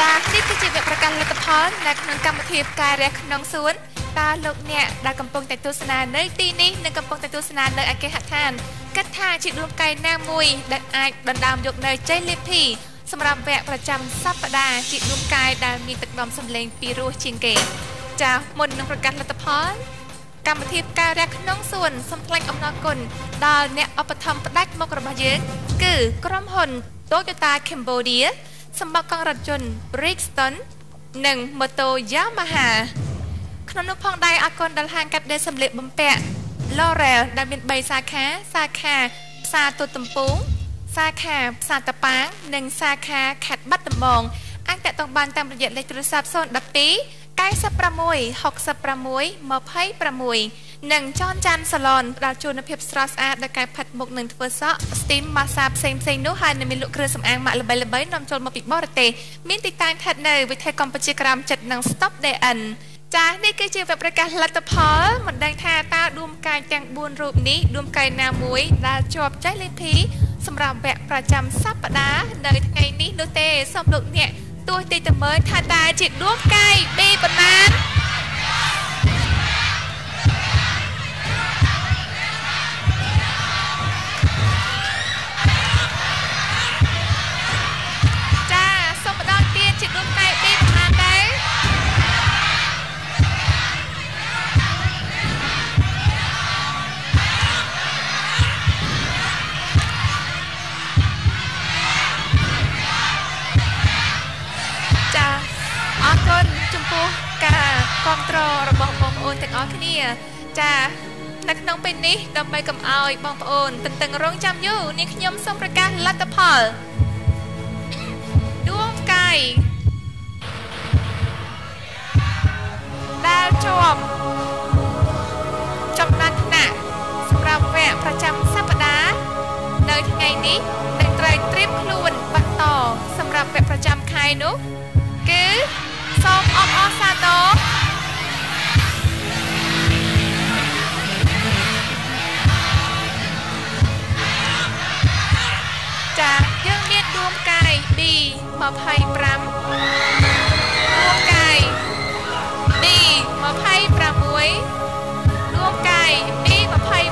ចានេះគឺជាវគ្គប្រកាសលទ្ធផលនៅក្នុងកម្មវិធីផ្កាយរះក្នុងសួនតើលោកអ្នកដែលកំពុងតែទស្សនានៅទីនេះនិងកំពុងតែទស្សនានៅឯគេហដ្ឋានគិតថាជាដួងកាយណាមួយដែលអាចដណ្ដើមយកនៅជ័យលាភីសម្រាប់វគ្គប្រចាំសប្តាហ៍ជាដួងកាយដែលមានទឹកដមសម្លេងពីរោះជាងគេ ចាមុននឹងប្រកាសលទ្ធផលកម្មវិធីផ្កាយរះក្នុងសួនសូមថ្លែងអំណរគុណដល់អ្នកឧបត្ថម្ភផ្ដាច់មុខរបស់យើង គឺក្រុមហ៊ុន Toyota Cambodia សម្បកកង់រថយន្ត Brixton និងម៉ូតូ Yamaha ក្នុងនោះផងដែរអរគុណដល់ហាងកាត់ដេរសម្លៀកបំពាក់ Laurel ដែលមាន3សាខាសាខាផ្សារទូទំពូងសាខាផ្សារតប៉ាងនិងសាខាខេត្តបាត់ដំបងអាចតាក់ទងបានតាមរយៈលេខទូរស័ព្ទ012 96 66 26 និងចនចាន់សាឡនផ្ដល់ជូននូវភាពស្រស់ស្អាតដល់ការផាត់មុខនិងធ្វើសក់ Steam Massage ផ្សេងផ្សេងនោះហើយនៅមានលក់គ្រឿងសម្អាងម៉ាក់ល្បីៗនាំចូលមកពីបរទេសមានទីតាំងស្ថិតនៅវិទ្យាកម្ពុជាក្រោមចិត្តនិង Stop DN ចា៎នេះគឺជាវគ្គប្រកាសលទ្ធផលមិនដឹងថាតើដួងកាយទាំង4រូបនេះដួងកាយណាមួយដែលជាប់ចៃលេខធីសម្រាប់វគ្គប្រចាំសប្តាហ៍នៅថ្ងៃនេះនោះទេសូមលោកអ្នកទោះតិចទៅមើលថាតើជាដួងកាយ B ប៉ុណ្ណា គ្រប់គ្រងរបស់បងប្អូនទាំងអស់គ្នា ចានៅក្នុងពេលនេះដើម្បីកុំឲ្យបងប្អូនទន្ទឹងរង់ចាំយូរនាងខ្ញុំសូមប្រកាសលទ្ធផលដួងកាយដែលជាប់ចំណាត់ថ្នាក់សម្រាប់វគ្គប្រចាំសប្តាហ៍នៅថ្ងៃនេះនឹងត្រូវត្រៀមខ្លួនបន្តសម្រាប់វគ្គប្រចាំខែនោះគឺសូមអបអរសាទរ D 25ដួងកាយ D 26ដួងកាយ D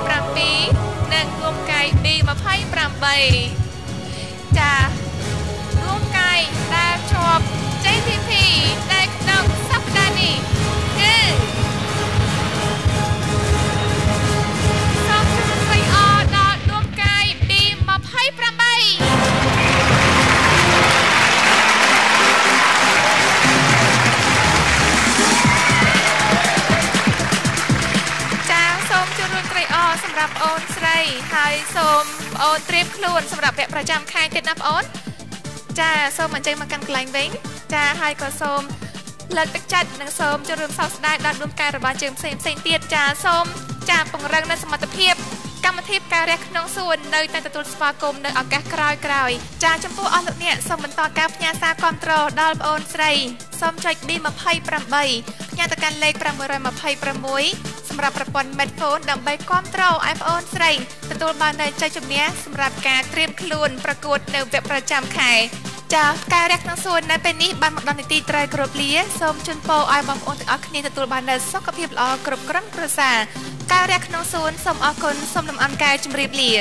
27និងដួងកាយ D 28 រសម្រាប់អូនស្រីហើយសូមបងអូនត្រៀមខ្លួនសម្រាប់វគ្គប្រចាំខែទៀតណាបងអូនចាសូមអញ្ជើញមកកាន់កន្លែងវិញចាហើយក៏សូមលើកទឹកចិត្តនិងសូមចូលរួមសោកស្ដាយដល់ដួងកាយរបស់យើងផ្សេងផ្សេងទៀតចាសូមចាពង្រឹងនៅសមត្ថភាពកម្មវិធីផ្កាយរះក្នុងសួននៅតែទទួលស្វាគមន៍នៅឱកាសក្រោយក្រោយៗចាចំពោះអស់លោកអ្នកសូមបន្តការផ្ញើសារគាំទ្រដល់បងអូនស្រីសូមចុច B28 ផ្ញើទៅកាន់លេខ626 សម្រាប់ប្រព័ន្ធ Medphone ដើម្បីគាំទ្រឲ្យបងអូនស្រីទទួលបាននូវជ័យជំនះសម្រាប់ការត្រៀមខ្លួនប្រកួតនៅវគ្គប្រចាំខែចាការរះក្នុងសួននៅពេលនេះបានមកដល់នីតិត្រៃគ្រប់លាសូមជូនពរឲ្យបងប្អូនទាំងអស់គ្នាទទួលបាននូវសុខភាពល្អគ្រប់គ្រាន់ប្រសើរការរះក្នុងសួនសូមអរគុណសូមលំអរកាយជម្រាបលា